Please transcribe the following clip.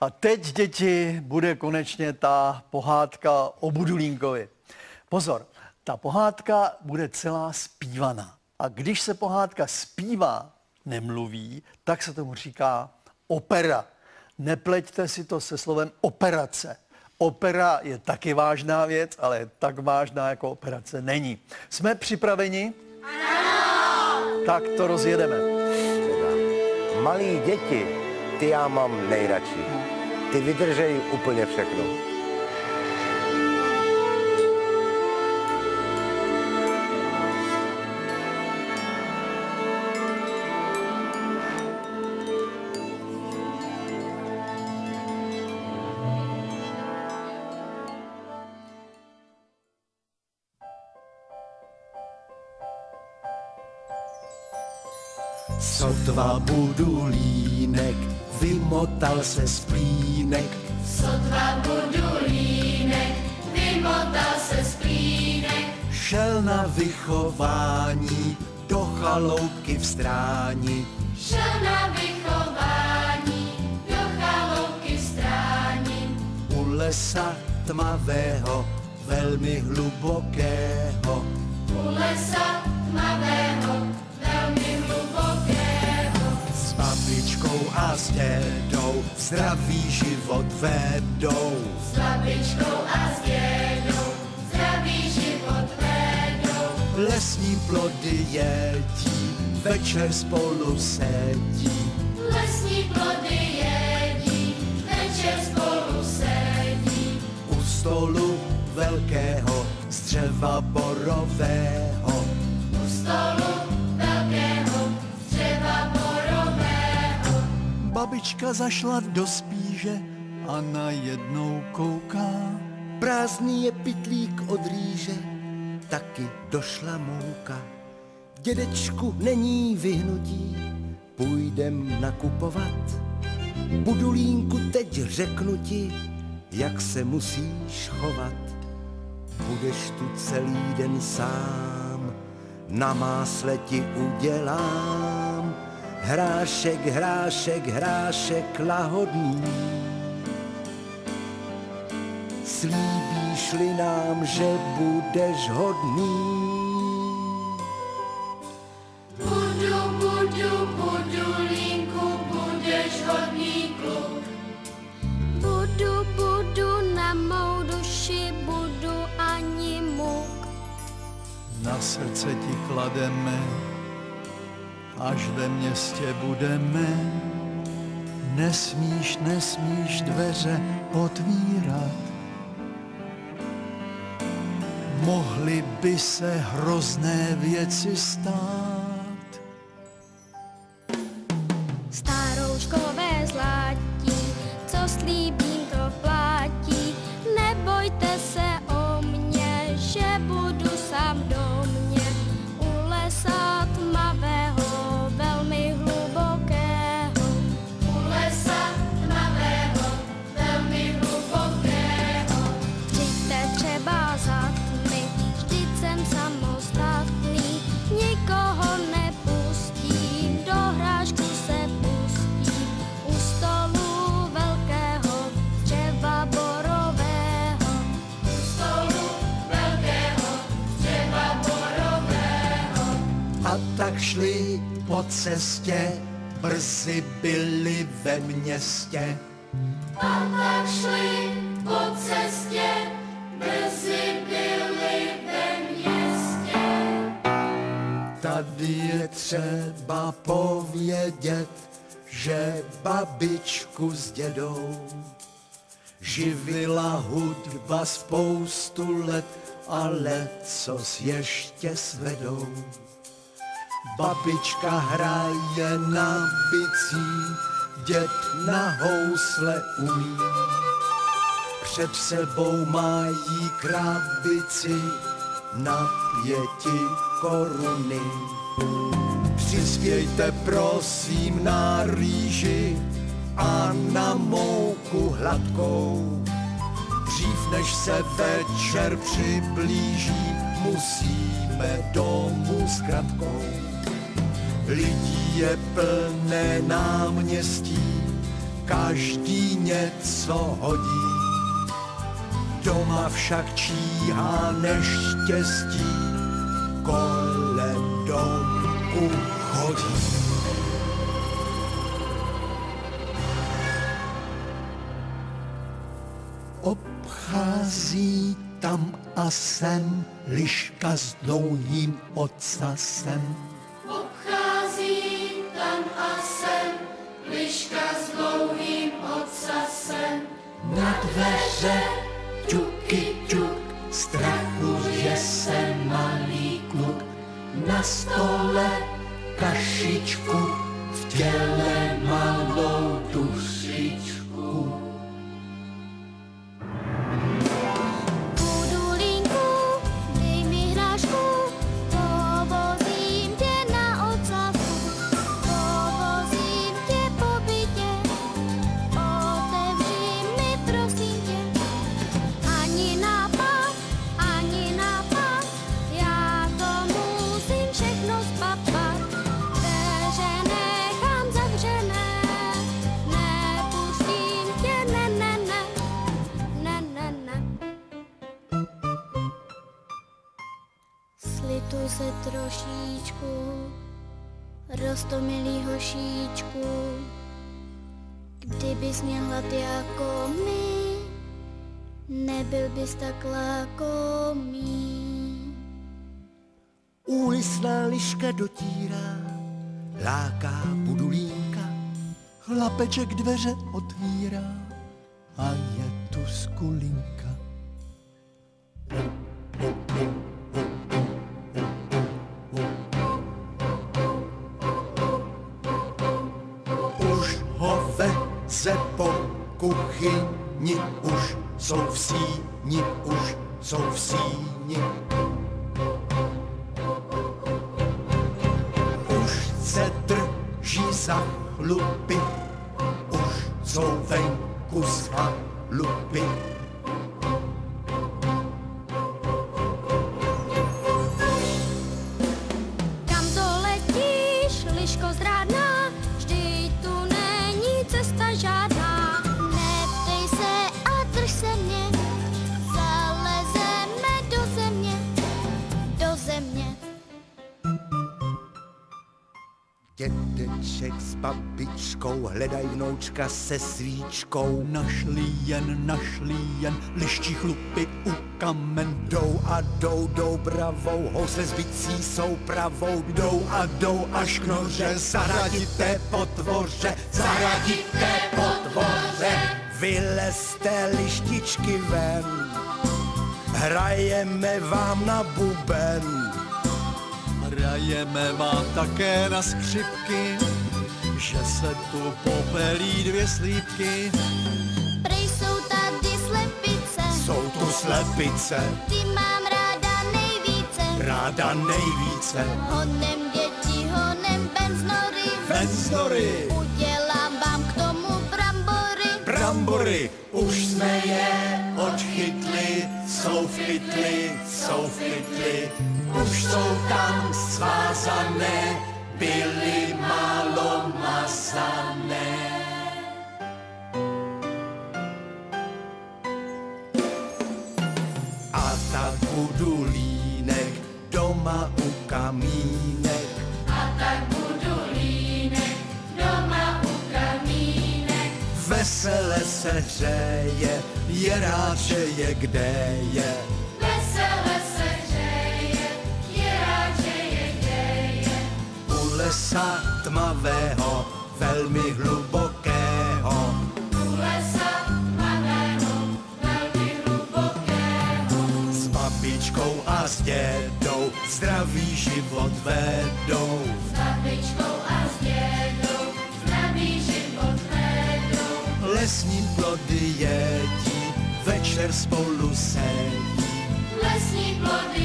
A teď, děti, bude konečně ta pohádka o Budulínkovi. Pozor, ta pohádka bude celá zpívaná. A když se pohádka zpívá, nemluví, tak se tomu říká opera. Nepleťte si to se slovem operace. Opera je taky vážná věc, ale tak vážná jako operace není. Jsme připraveni? Ano! Tak to rozjedeme. Malí děti, ty já mám nejradši. Ty vydržejí úplně všechno. Sotva budu línek, vymotal se z plínek. Sotva budu línek, vymotal se z plínek. Šel na vychování, do chaloupky v stráni. Šel na vychování, do chaloupky v stráni. U lesa tmavého, velmi hlubokého. U lesa tmavého, velmi hlubokého. S babičkou a s dědou zdravý život vedou. S babičkou a s dědou, zdravý život vedou. Lesní plody jedí, večer spolu sedí. Lesní plody jedí, večer spolu sedí. U stolu velkého z dřeva borového. U stolu Babička zašla do spíže a najednou kouká. Prázdný je pitlík od rýže, taky došla mouka. Dědečku není vyhnutí, půjdem nakupovat. Budulínku teď řeknu ti, jak se musíš chovat. Budeš tu celý den sám, na másle ti udělám. Hrášek, hrášek, hrášek lahodný. Slíbíš-li nám, že budeš hodný. Budu, budu, budu, linku, budeš hodný kluk. Budu, budu na mou duši, budu ani muk. Na srdce ti klademe, až ve městě budeme. Nesmíš, nesmíš dveře otvírat. Mohly by se hrozné věci stát. Po cestě, brzy byli ve městě. A tak šli po cestě, brzy byli ve městě. Tady je třeba povědět, že babičku s dědou živila hudba spoustu let, ale co ještě svedou. Babička hraje na bicí, děd na housle umí. Před sebou mají krabici na pěti koruny. Přispějte prosím na rýži a na mouku hladkou. Dřív než se večer přiblíží, musíme domů s kratkou. Lidí je plné náměstí, každý něco hodí. Doma však číhá neštěstí, kolem domku chodí. Obchází tam a sem liška s dlouhým ocasem. Dveře ťuky ťuk, strachu, že se malý kluk na stole kašičku v těle malou dušičku. Trošičku, rostomilý hošíčku. Kdybys měl hlad jako my, nebyl bys tak lakomý. Úlisná liška dotírá, láká budulínka, chlapeček dveře otvírá a je tu skulinka. Jsou v síni, už jsou v síni. už se drží za chlupy, už jsou venku z chalupy. Kam to letíš, liško zrádná, Dědeček s babičkou hledaj vnoučka se svíčkou. Našli jen, našli jen liští chlupy u kamen. Jdou a jdou, jdou bravou, housle s bicí jsou pravou. Jdou a jdou až k noře, zaradíte potvoře, zaradíte potvoře. Vylezte lištičky ven, hrajeme vám na buben. Hrajeme vám také na skřipky, že se tu popelí dvě slípky. Prej jsou tady slepice, Jsou tu slepice, ty mám ráda nejvíce. ráda nejvíce. Honem děti, honem benznory, Venznory, udělám vám k tomu brambory. brambory, už jsme je odchytli, jsou v pytli, jsou v pytli. Už jsou tam svázané, byly málo mazané. a tak budu línek doma u kamínek. A tak budu línek, doma u kamínek. Vesele se hřeje, je rád, že je kde je. Vesele se hřeje, je rád, že je kde je. U lesa tmavého, velmi hlubokého. U lesa tmavého, velmi hlubokého. S babičkou a s dědou zdravý život vedou. S babičkou a s dědou, zdravý život vedou. Lesní jedí, večer spolu sedí. Lesní plody